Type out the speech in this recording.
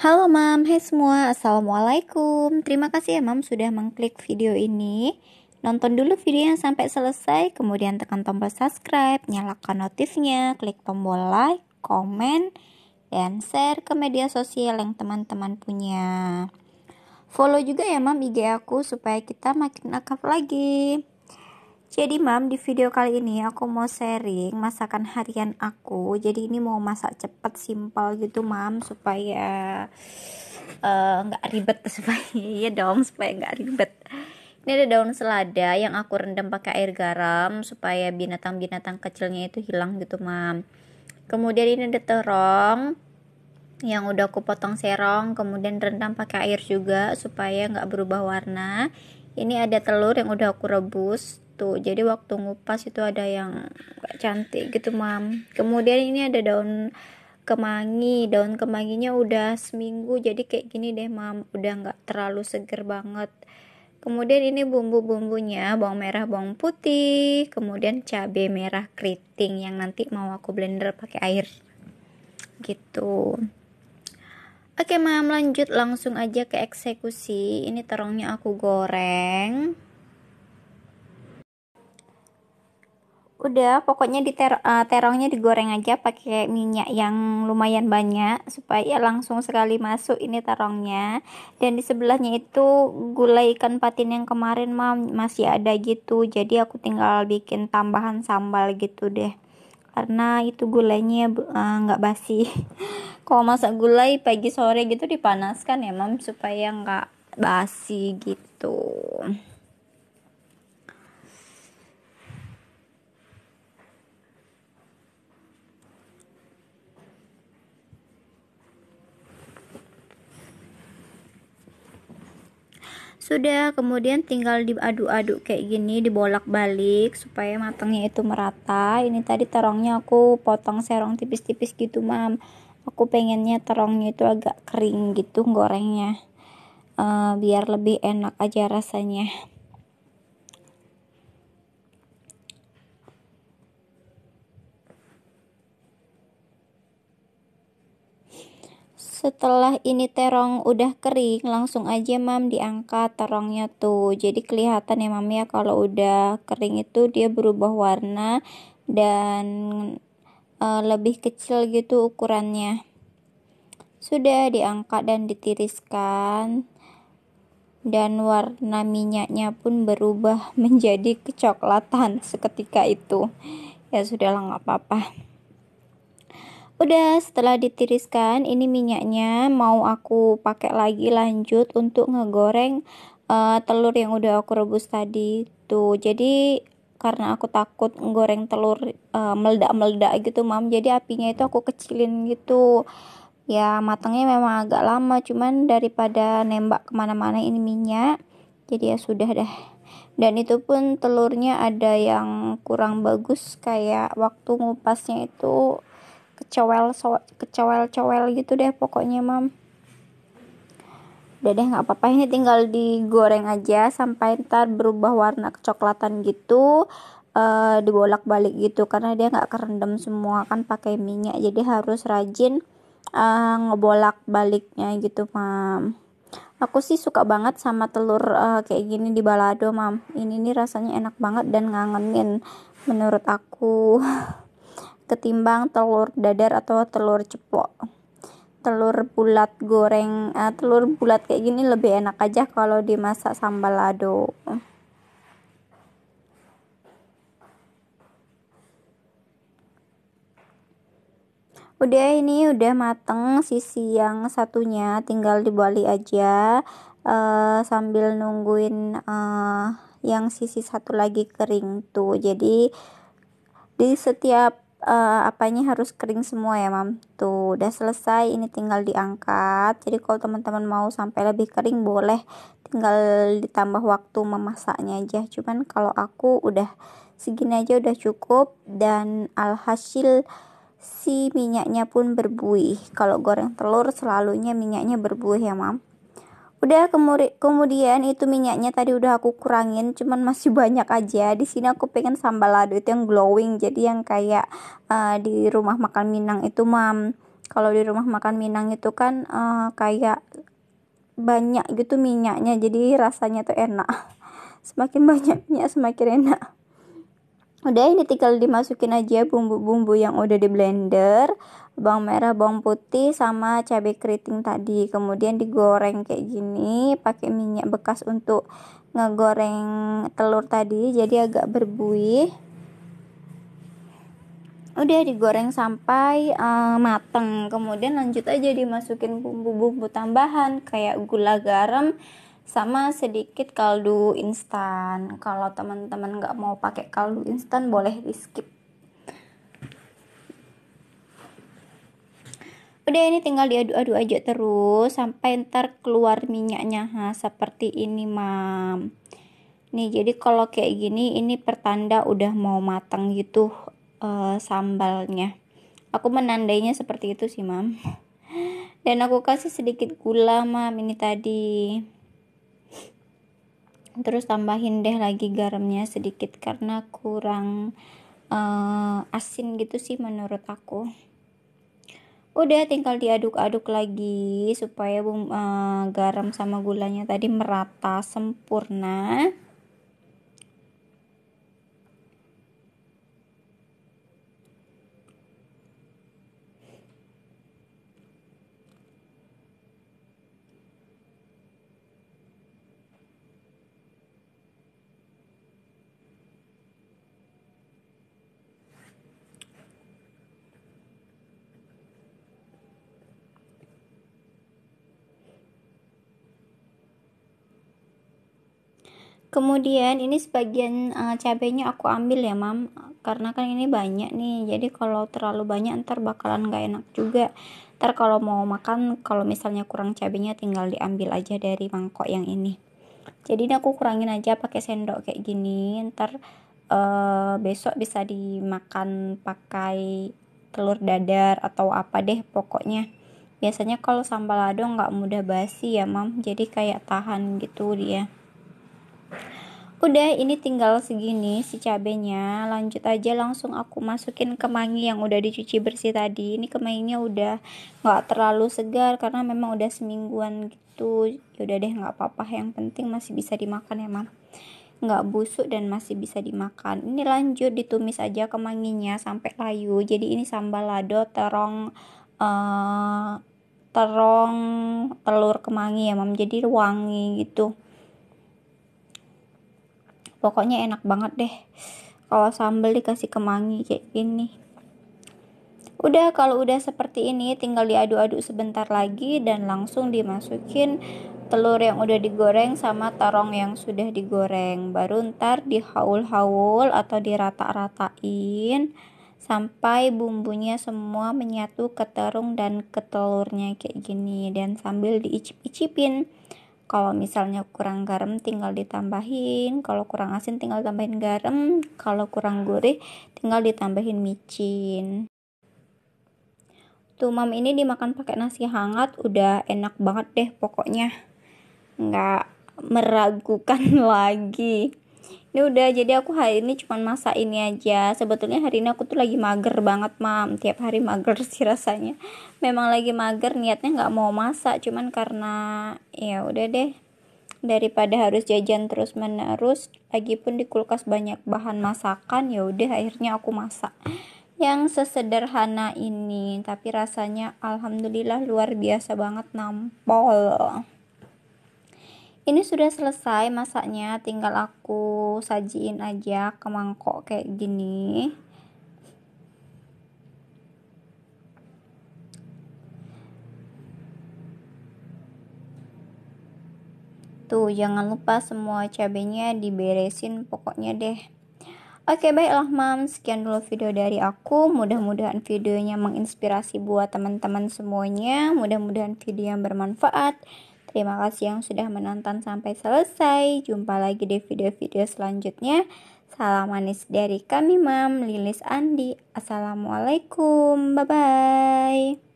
Halo mam, hai semua, assalamualaikum. Terima kasih ya mam sudah mengklik video ini. Nonton dulu videonya sampai selesai, kemudian tekan tombol subscribe, nyalakan notifnya, klik tombol like, komen, dan share ke media sosial yang teman-teman punya. Follow juga ya mam IG aku supaya kita makin akrab lagi. Jadi mam di video kali ini aku mau sharing masakan harian aku. Jadi ini mau masak cepet simpel gitu mam supaya eh, nggak uh, ribet supaya ya dong supaya nggak ribet. Ini ada daun selada yang aku rendam pakai air garam supaya binatang-binatang kecilnya itu hilang gitu mam. Kemudian ini ada terong yang udah aku potong serong kemudian rendam pakai air juga supaya nggak berubah warna ini ada telur yang udah aku rebus tuh jadi waktu ngupas itu ada yang gak cantik gitu mam. Kemudian ini ada daun kemangi. Daun kemanginya udah seminggu jadi kayak gini deh mam. Udah nggak terlalu seger banget. Kemudian ini bumbu-bumbunya bawang merah bawang putih kemudian cabai merah keriting yang nanti mau aku blender pakai air. Gitu. Oke mam lanjut langsung aja ke eksekusi. Ini terongnya aku goreng udah pokoknya di ter uh, terongnya digoreng aja pakai minyak yang lumayan banyak supaya langsung sekali masuk ini terongnya. Dan di sebelahnya itu gulai ikan patin yang kemarin mam masih ada gitu. Jadi aku tinggal bikin tambahan sambal gitu deh. Karena itu gulainya eh, nggak uh, basi. Kalau masak gulai pagi sore gitu dipanaskan ya mam supaya nggak basi gitu sudah kemudian tinggal diaduk-aduk kayak gini dibolak-balik supaya matangnya itu merata. Ini tadi terongnya aku potong serong tipis-tipis gitu mam. Aku pengennya terongnya itu agak kering gitu gorengnya uh, biar lebih enak aja rasanya setelah ini terong udah kering langsung aja mam diangkat terongnya tuh. Jadi kelihatan ya mam ya kalau udah kering itu dia berubah warna dan uh, lebih kecil gitu ukurannya. Sudah diangkat dan ditiriskan dan warna minyaknya pun berubah menjadi kecoklatan seketika itu. Ya sudahlah nggak apa-apa Udah setelah ditiriskan ini minyaknya mau aku pakai lagi lanjut untuk ngegoreng uh, telur yang udah aku rebus tadi tuh. Jadi karena aku takut goreng telur uh, meledak-meledak gitu mam jadi apinya itu aku kecilin gitu ya matangnya memang agak lama cuman daripada nembak ke mana-mana ini minyak jadi ya sudah deh dan itu pun telurnya ada yang kurang bagus kayak waktu ngupasnya itu kecewel kecewel cewel gitu deh pokoknya mam. Udah deh nggak apa-apa. Ini tinggal digoreng aja sampai ntar berubah warna kecoklatan gitu uh, dibolak-balik gitu. Karena dia nggak kerendam semua kan pakai minyak. Jadi harus rajin uh, ngebolak baliknya gitu mam. Aku sih suka banget sama telur uh, kayak gini di balado mam. Ini nih rasanya enak banget dan ngangenin menurut aku ketimbang telur dadar atau telur ceplok telur bulat goreng uh, telur bulat kayak gini lebih enak aja kalau dimasak sambal lado. Udah ini udah mateng sisi yang satunya tinggal dibalik aja uh, sambil nungguin uh, yang sisi satu lagi kering tuh. Jadi di setiap uh, apanya harus kering semua ya mam? Tuh udah selesai ini tinggal diangkat. Jadi kalau teman-teman mau sampai lebih kering boleh. Tinggal ditambah waktu memasaknya aja. Cuman kalau aku udah segini aja udah cukup dan alhasil si minyaknya pun berbuih. Kalau goreng telur selalunya minyaknya berbuih ya mam udah kemudian itu minyaknya tadi udah aku kurangin cuman masih banyak aja. Di sini aku pengen sambal lado itu yang glowing jadi yang kayak uh, di rumah makan Minang itu mam. Kalau di rumah makan Minang itu kan uh, kayak banyak gitu minyaknya jadi rasanya tuh enak. Semakin banyak minyak semakin enak udah ini tinggal dimasukin aja bumbu-bumbu yang udah di blender. Bawang merah bawang putih sama cabai keriting tadi. Kemudian digoreng kayak gini pakai minyak bekas untuk ngegoreng telur tadi jadi agak berbuih. Udah digoreng sampai uh, mateng. Kemudian lanjut aja dimasukin bumbu-bumbu tambahan kayak gula garam sama sedikit kaldu instan. Kalau teman-teman nggak mau pakai kaldu instan boleh di skip. Udah ini tinggal diaduk-aduk aja terus sampai ntar keluar minyaknya. Ha seperti ini mam. Nih jadi kalau kayak gini ini pertanda udah mau matang gitu uh, sambalnya. Aku menandainya seperti itu sih mam. Dan aku kasih sedikit gula mam ini tadi terus tambahin deh lagi garamnya sedikit karena kurang uh, asin gitu sih menurut aku. Udah tinggal diaduk-aduk lagi supaya uh, garam sama gulanya tadi merata sempurna kemudian ini sebagian uh, cabenya aku ambil ya mam. Karena kan ini banyak nih. Jadi kalau terlalu banyak ntar bakalan gak enak juga. Ntar kalau mau makan kalau misalnya kurang cabenya tinggal diambil aja dari mangkok yang ini. Jadi ini aku kurangin aja pakai sendok kayak gini. Ntar uh, besok bisa dimakan pakai telur dadar atau apa deh pokoknya. Biasanya kalau sambal lado nggak mudah basi ya mam. Jadi kayak tahan gitu dia udah ini tinggal segini si cabenya. Lanjut aja langsung aku masukin kemangi yang udah dicuci bersih tadi. Ini kemanginya udah nggak terlalu segar karena memang udah semingguan gitu. Yaudah deh nggak apa-apa. Yang penting masih bisa dimakan ya mam. Nggak busuk dan masih bisa dimakan. Ini lanjut ditumis aja kemanginya sampai layu. Jadi ini sambal lado terong uh, terong telur kemangi ya mam. Jadi wangi gitu pokoknya enak banget deh. Kalau sambal dikasih kemangi kayak gini. Udah kalau udah seperti ini tinggal diaduk-aduk sebentar lagi dan langsung dimasukin telur yang udah digoreng sama terong yang sudah digoreng. Baru ntar dihaul-haul atau dirata-ratain sampai bumbunya semua menyatu ke terung dan ke telurnya kayak gini. Dan sambil diicip-icipin kalau misalnya kurang garam tinggal ditambahin. Kalau kurang asin tinggal tambahin garam. Kalau kurang gurih tinggal ditambahin micin. Tuh mam ini dimakan pakai nasi hangat. Udah enak banget deh pokoknya. Nggak meragukan lagi ini udah jadi aku hari ini cuma masak ini aja. Sebetulnya hari ini aku tuh lagi mager banget mam. Tiap hari mager sih rasanya. Memang lagi mager niatnya nggak mau masak. Cuman karena ya udah deh. Daripada harus jajan terus menerus lagi pun di kulkas banyak bahan masakan ya udah akhirnya aku masak. Yang sesederhana ini tapi rasanya alhamdulillah luar biasa banget nampol ini sudah selesai masaknya tinggal aku sajiin aja ke mangkok kayak gini tuh jangan lupa semua cabenya diberesin pokoknya deh Oke baiklah mam, sekian dulu video dari aku. Mudah-mudahan videonya menginspirasi buat teman-teman semuanya. Mudah-mudahan video yang bermanfaat. Terima kasih yang sudah menonton sampai selesai. Jumpa lagi di video-video selanjutnya. Salam manis dari kami, Mam Lilis Andi. Assalamualaikum. Bye bye.